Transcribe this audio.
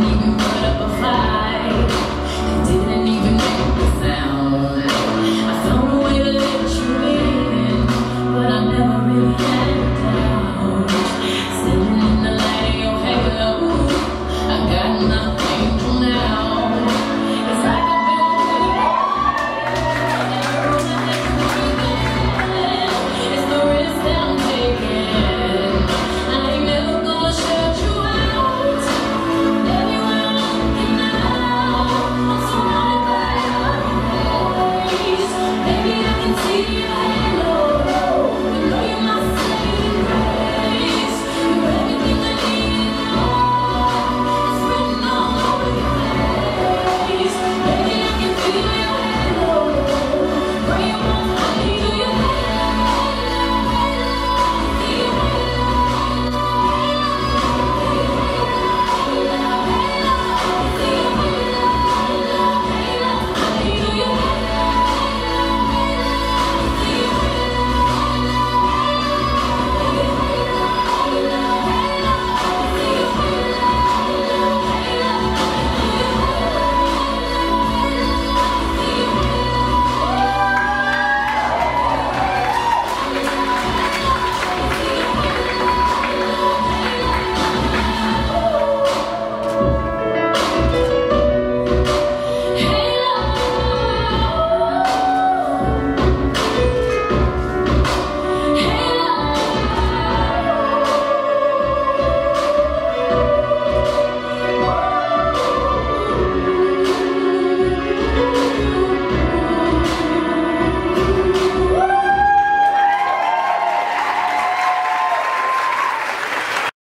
you put up a fight.